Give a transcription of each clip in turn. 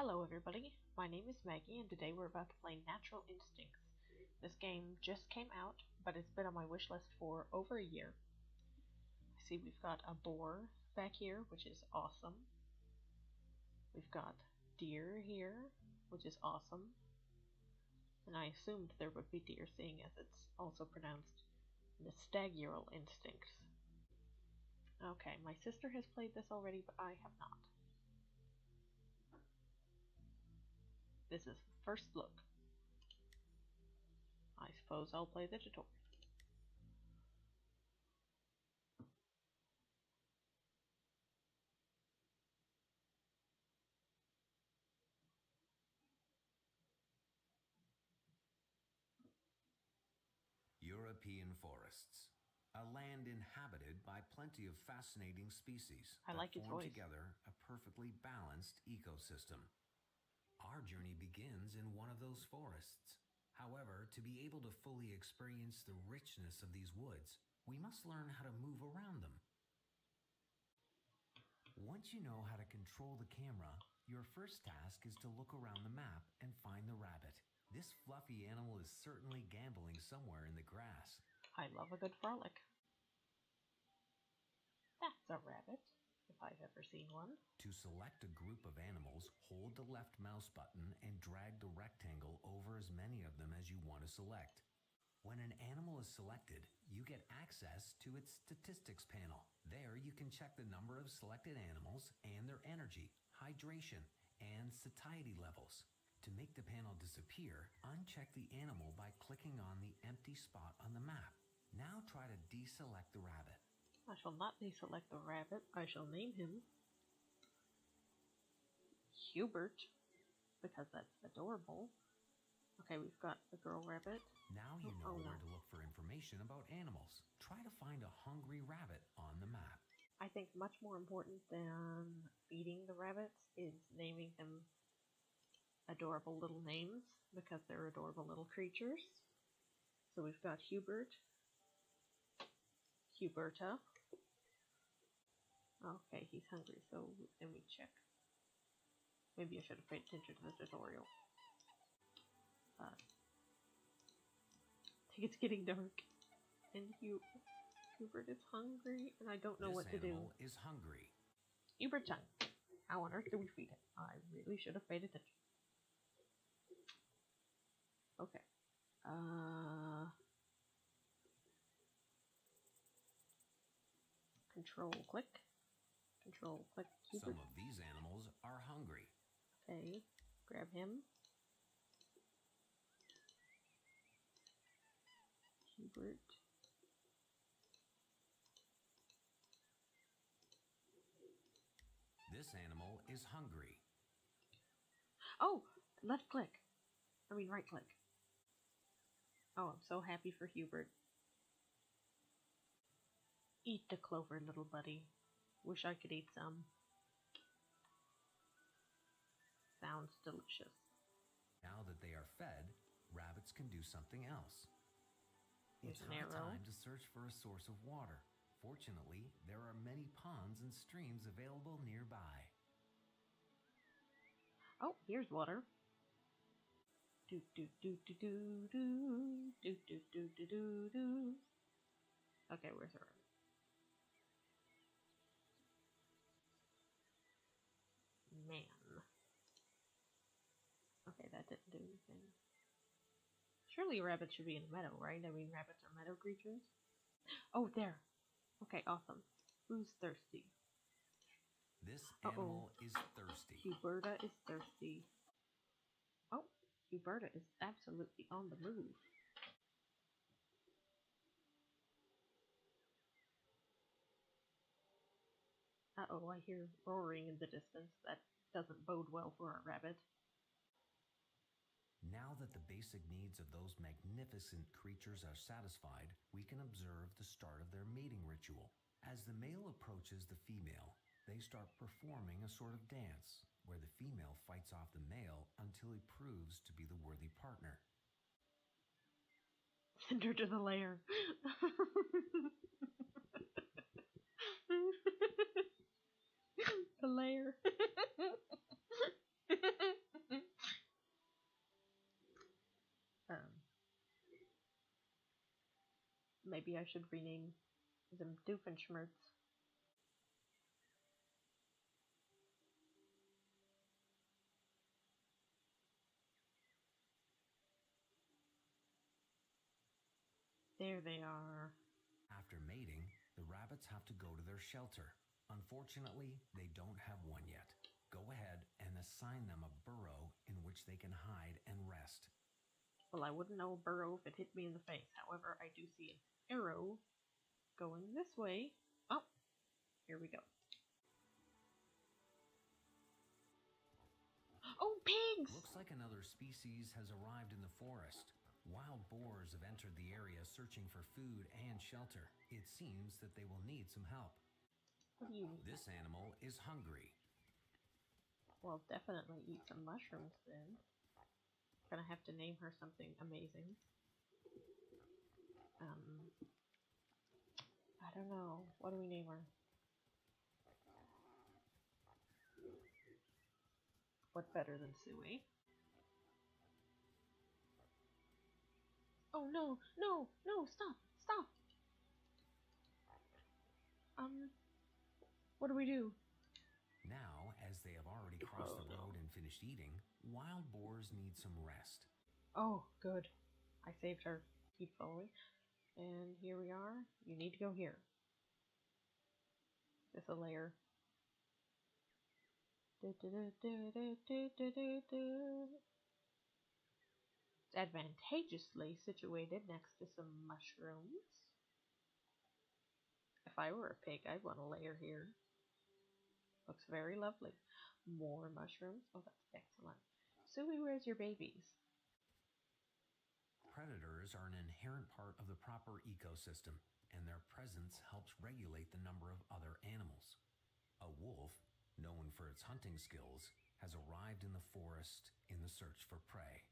Hello everybody, my name is Maggie and today we're about to play Natural Instincts. This game just came out, but it's been on my wish list for over a year. I see we've got a boar back here, which is awesome. We've got deer here, which is awesome. And I assumed there would be deer seeing as it's also pronounced Nystageural Instincts. Okay, my sister has played this already, but I have not. This is the first look. I suppose I'll play the tutorial. European forests. A land inhabited by plenty of fascinating species I that like form voice. together a perfectly balanced ecosystem. Our journey begins in one of those forests. However, to be able to fully experience the richness of these woods, we must learn how to move around them. Once you know how to control the camera, your first task is to look around the map and find the rabbit. This fluffy animal is certainly gamboling somewhere in the grass. I love a good frolic. That's a rabbit, if I've ever seen one. To select a group of animals, hold the left mouse button and drag the rectangle over as many of them as you want to select. When an animal is selected, you get access to its statistics panel. There you can check the number of selected animals and their energy, hydration, and satiety levels. To make the panel disappear, uncheck the animal by clicking on the empty spot on the map. Now try to deselect the rabbit. I shall not deselect the rabbit. I shall name him Hubert, because that's adorable. Okay, we've got the girl rabbit. Now you oh, know Oh, where to look for information about animals. Try to find a hungry rabbit on the map. I think much more important than feeding the rabbits is naming them adorable little names because they're adorable little creatures. So we've got Hubert, Huberta. Okay, he's hungry, so then we check. Maybe I should have paid attention to the tutorial. Uh, I think it's getting dark, and Hu- Hubert is hungry, and I don't know this what to do. is hungry. Hubert Chung. How on earth do we feed it? I really should have paid attention. Okay. Uh. Control click. Control click. Some of these animals are hungry. Okay. Grab him. Hubert. This animal is hungry. Oh! Left click. I mean, right click. Oh, I'm so happy for Hubert. Eat the clover, little buddy. Wish I could eat some. Sounds delicious. Now that they are fed, rabbits can do something else. Here's It's high time to search for a source of water. Fortunately, there are many ponds and streams available nearby. Oh, here's water. Do do do do do do do do do do do do. Okay, where's her? Man. Okay, that didn't do anything. Surely rabbits should be in the meadow, right? I mean, rabbits are meadow creatures. Oh, there. Okay, awesome. Who's thirsty? This animal is thirsty. Huberta is thirsty. Oh, Huberta is absolutely on the move. Uh oh, I hear roaring in the distance. That doesn't bode well for our rabbit. Now that the basic needs of those magnificent creatures are satisfied, we can observe the start of their mating ritual. As the male approaches the female, they start performing a sort of dance where the female fights off the male until he proves to be the worthy partner. Send her to the lair. Player. um, maybe I should rename them Doofenshmirtz. There they are. After mating, the rabbits have to go to their shelter. Unfortunately, they don't have one yet. Go ahead and assign them a burrow in which they can hide and rest. Well, I wouldn't know a burrow if it hit me in the face. However, I do see an arrow going this way. Oh, here we go. Oh, pigs! Looks like another species has arrived in the forest. Wild boars have entered the area searching for food and shelter. It seems that they will need some help. What do you need? This animal is hungry. Well, definitely eat some mushrooms then. Gonna have to name her something amazing. Um, I don't know. What do we name her? What better than Suey? Oh no, no, no, stop, stop! Um, what do we do? Now, as they have already crossed the road and finished eating, wild boars need some rest. Oh, good. I saved her. Keep following. And here we are. You need to go here. This a layer. It's advantageously situated next to some mushrooms. If I were a pig, I'd want a layer here. Looks very lovely. More mushrooms. Oh, that's excellent. Suey, where's your babies? Predators are an inherent part of the proper ecosystem, and their presence helps regulate the number of other animals. A wolf, known for its hunting skills, has arrived in the forest in the search for prey.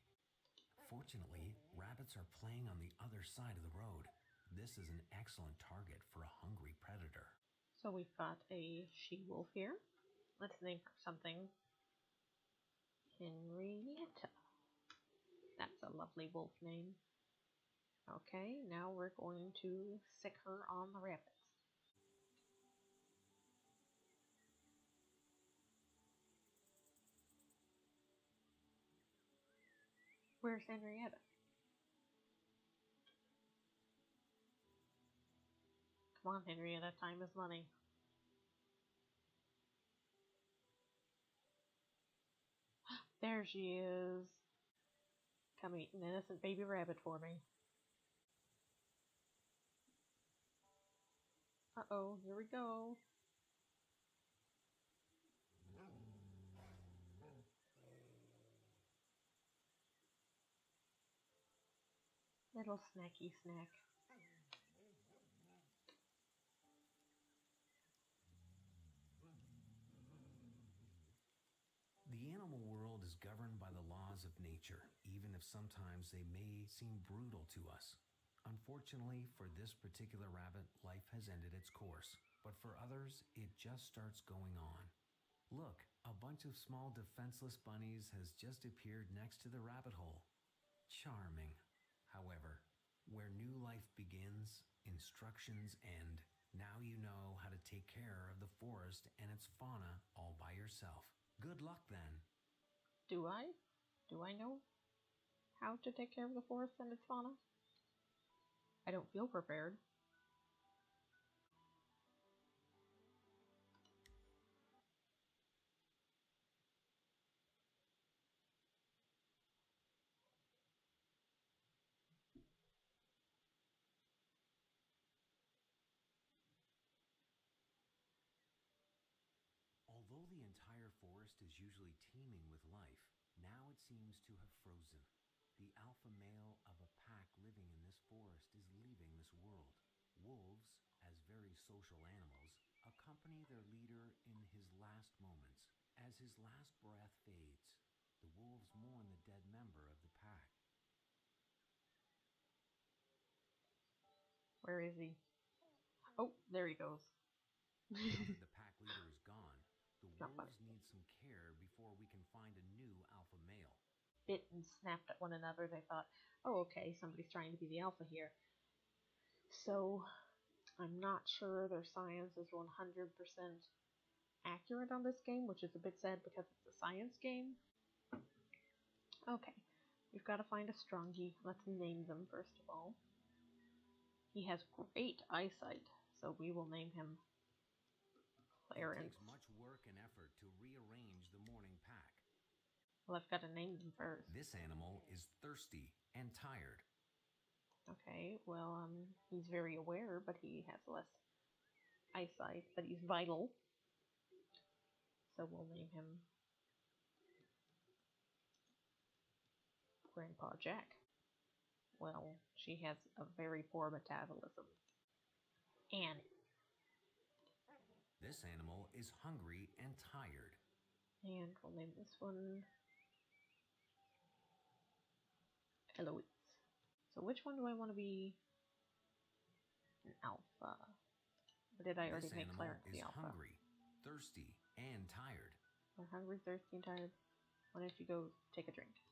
Fortunately, rabbits are playing on the other side of the road. This is an excellent target for a hungry predator. So we've got a she-wolf here. Let's name her something. Henrietta. That's a lovely wolf name. Okay, now we're going to sick her on the rabbits. Where's Henrietta? Come on, Henrietta, time is money. There she is. Come eat an innocent baby rabbit for me. Uh-oh, here we go. Little snacky snack. Nature, even if sometimes they may seem brutal to us. Unfortunately, for this particular rabbit, life has ended its course, but for others, it just starts going on. Look, a bunch of small defenseless bunnies has just appeared next to the rabbit hole. Charming. However, where new life begins, instructions end. Now you know how to take care of the forest and its fauna all by yourself. Good luck then. Do I? Do I know how to take care of the forest and its fauna? I don't feel prepared. Although the entire forest is usually teeming with life, now it seems to have frozen. The alpha male of a pack living in this forest is leaving this world. Wolves, as very social animals, accompany their leader in his last moments. As his last breath fades, the wolves mourn the dead member of the pack. Where is he? Oh, there he goes. The pack leader is gone, the wolves need some care before we can find a new. Bit and snapped at one another. They thought, oh, okay, somebody's trying to be the alpha here. So I'm not sure their science is 100% accurate on this game, which is a bit sad because it's a science game. Okay, we've got to find a strongy. Let's name them first of all. He has great eyesight, so we will name him Clarence. It takes much work and effort to rearrange the morning. Well, I've got to name them first. This animal is thirsty and tired. Okay, well, um, he's very aware, but he has less eyesight, but he's vital. So we'll name him Grandpa Jack. Well, she has a very poor metabolism. Annie. This animal is hungry and tired. And we'll name this one Eloise. So which one do I want to be an alpha? Or did I already this make Clarence is the alpha? hungry, thirsty, and tired. We're hungry, thirsty, and tired. Why don't you go take a drink?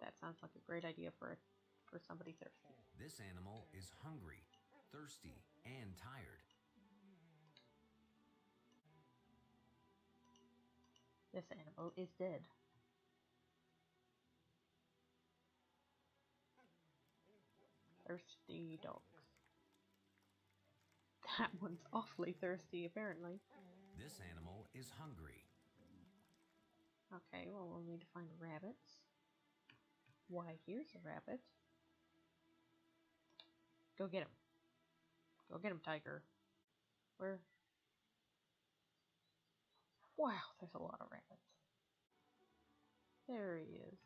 That sounds like a great idea for for somebody thirsty. This animal is hungry, thirsty, and tired. This animal is dead. Thirsty dogs. That one's awfully thirsty, apparently. This animal is hungry. Okay, well, we'll need to find rabbits. Why, here's a rabbit. Go get him. Go get him, tiger. Where? Wow, there's a lot of rabbits. There he is.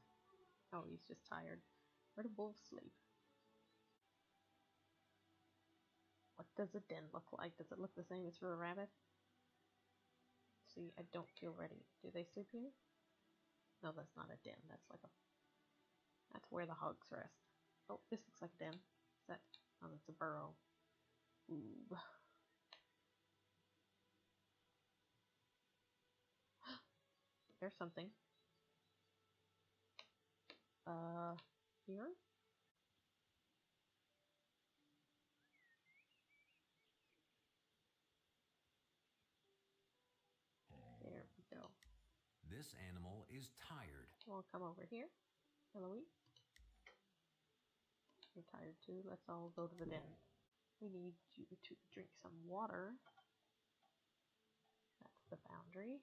Oh, he's just tired. Where do wolves sleep? What does a den look like? Does it look the same as for a rabbit? See, I don't feel ready. Do they sleep here? No, that's not a den. That's like a... That's where the hogs rest. Oh, this looks like a den. Is that... Oh, that's a burrow. Ooh. There's something. Uh, here? There we go. This animal is tired. We'll come over here. Eloise. You're tired too. Let's all go to the den. We need you to drink some water. That's the boundary.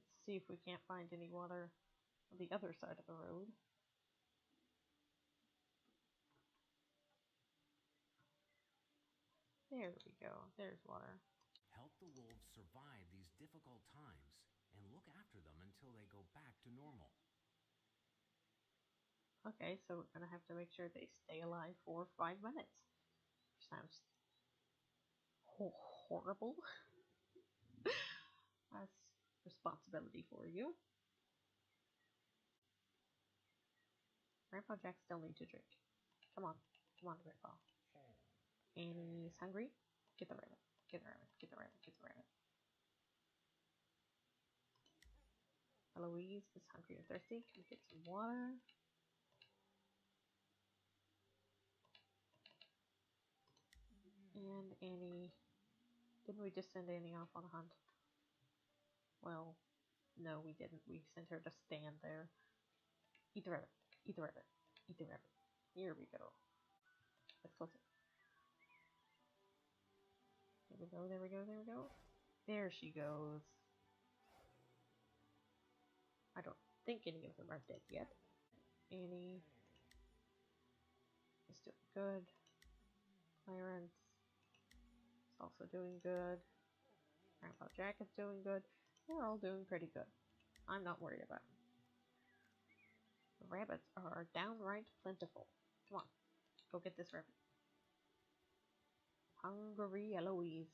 Let's see if we can't find any water on the other side of the road. There we go. There's water. Help the wolves survive these difficult times and look after them until they go back to normal. Okay, so we're gonna have to make sure they stay alive for five minutes. Sounds horrible. That's responsibility for you. Grandpa Jack still needs to drink. Come on, come on, Grandpa. Annie's hungry. Get the rabbit. Get the rabbit. Get the rabbit. Get the rabbit. Eloise is hungry and thirsty. Can we get some water? And Annie. Didn't we just send Annie off on a hunt? Well, no, we didn't. We sent her to stand there. Eat the rabbit. Eat the rabbit. Eat the rabbit. Here we go. Let's close it. There we go, there we go, there we go. There she goes. I don't think any of them are dead yet. Annie is doing good. Clarence is also doing good. Grandpa Jack is doing good. They're all doing pretty good. I'm not worried about them. The rabbits are downright plentiful. Come on, go get this rabbit. Hungry Eloise.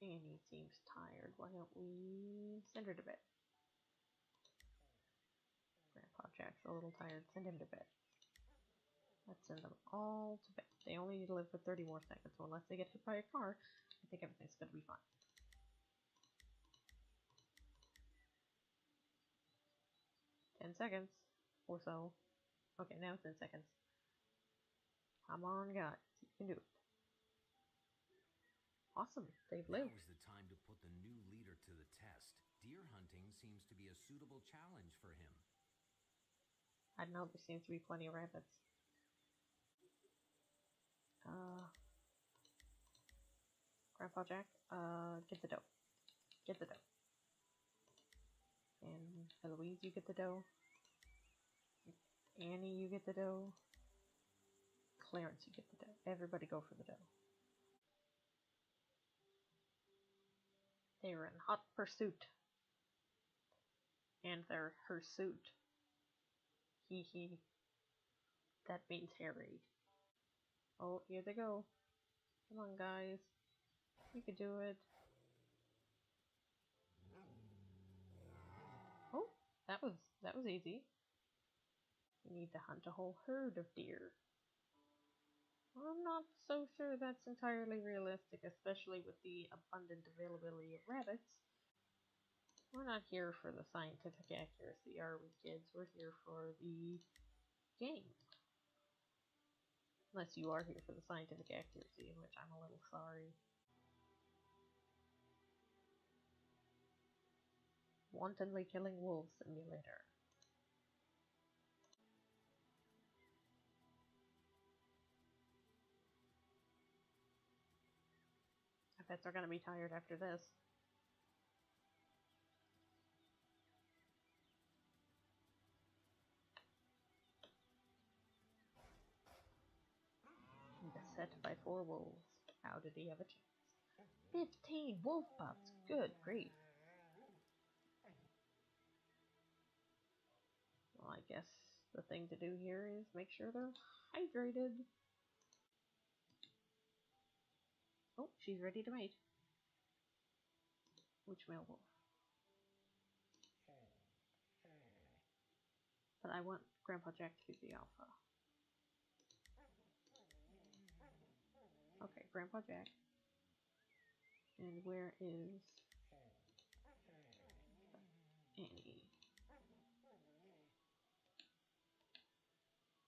Annie seems tired. Why don't we send her to bed? Grandpa Jack's a little tired. Send him to bed. Let's send them all to bed. They only need to live for 30 more seconds, so unless they get hit by a car, I think everything's gonna be fine. 10 seconds or so. Okay, now it's in seconds. Come on, guys. You can do it. Awesome. They've lived. Now is the time to put the new leader to the test. Deer hunting seems to be a suitable challenge for him. I know there seems to be plenty of rabbits. Uh, Grandpa Jack, uh, get the doe. Get the doe. And Eloise, you get the doe. Annie, you get the doe. Clarence, you get the doe. Everybody go for the doe. They are in hot pursuit. And they're hirsute. Hee hee. That means hairy. Oh, here they go. Come on, guys. You can do it. Oh, that was that was easy. You need to hunt a whole herd of deer. I'm not so sure that's entirely realistic, especially with the abundant availability of rabbits. We're not here for the scientific accuracy, are we, kids? We're here for the game. Unless you are here for the scientific accuracy, in which I'm a little sorry. Wantonly Killing Wolves Simulator. I bet they're gonna be tired after this. Beset by four wolves. How did he have a chance? Fifteen wolf pups! Good grief. Well, I guess the thing to do here is make sure they're hydrated. Oh, she's ready to mate. Which male wolf? But I want Grandpa Jack to be the alpha. Okay, Grandpa Jack. And where is Annie?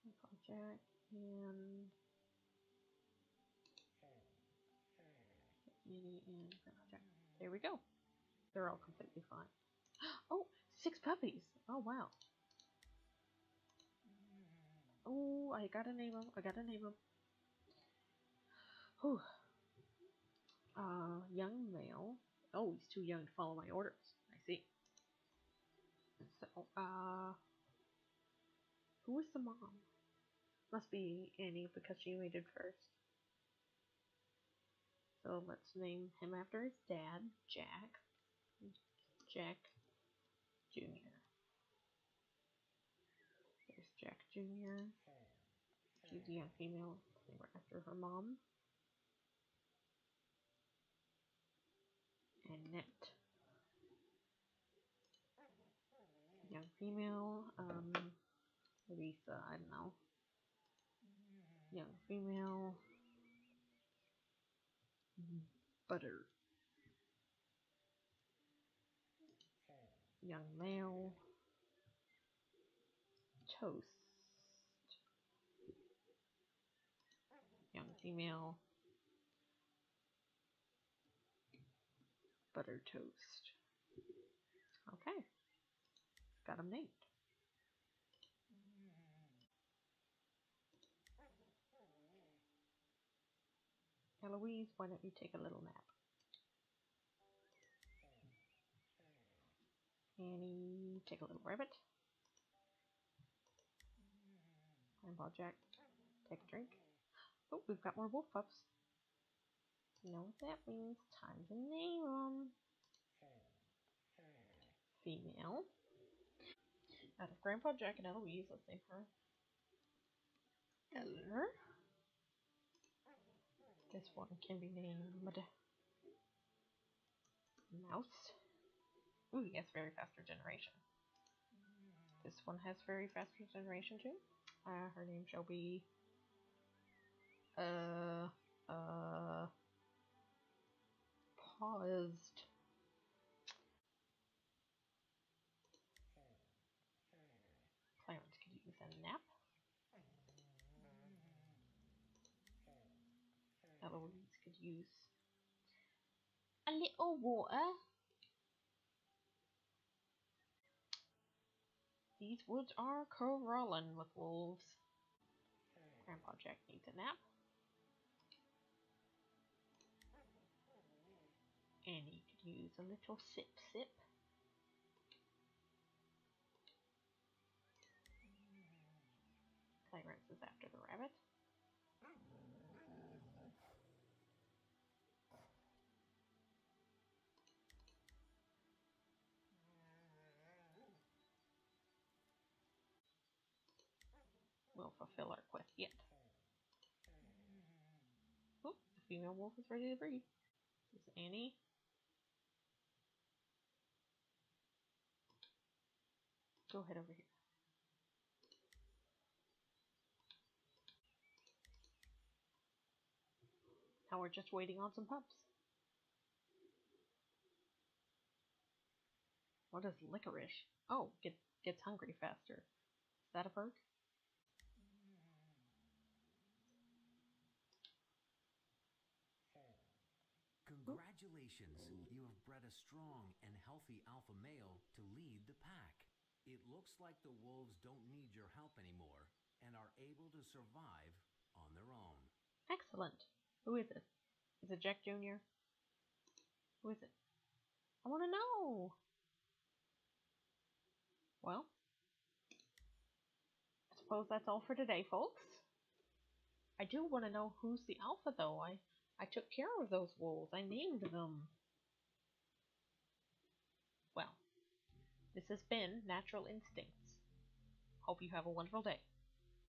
Grandpa Jack and And. There we go. They're all completely fine. Oh, six puppies. Oh wow. Oh, I gotta name them. I gotta name them. Whew. Uh, young male. Oh, he's too young to follow my orders. I see. So, uh, who is the mom? Must be Annie because she waited first. So let's name him after his dad, Jack. Jack Jr. There's Jack Jr. She's a young female. After her mom. Annette. Young female. Um, Lisa. I don't know. Young female. Butter. Young male. Toast. Young female. Butter toast. Okay. Got them named. Eloise, why don't you take a little nap? Annie, take a little rabbit. Grandpa Jack, take a drink. Oh, we've got more wolf pups. You know what that means? Time to name them. Female. Out of Grandpa Jack and Eloise, let's name her Eleanor. This one can be named Mouse. Ooh, yes, very fast regeneration. This one has very fast regeneration too. Uh, her name shall be uh uh paused. Eloise could use a little water. These woods are crawling with wolves. Grandpa Jack needs a nap. Annie could use a little sip sip. Fulfill our quest yet. Oh, the female wolf is ready to breed. Is Annie. Go ahead over here. Now we're just waiting on some pups. What is licorice? Oh, get, gets hungry faster. Is that a perk? Congratulations! You have bred a strong and healthy alpha male to lead the pack. It looks like the wolves don't need your help anymore and are able to survive on their own. Excellent. Who is it? Is it Jack Jr.? Who is it? I want to know. Well, I suppose that's all for today, folks. I do want to know who's the alpha, though. I, I took care of those wolves. I named them. Well, this has been Natural Instincts. Hope you have a wonderful day.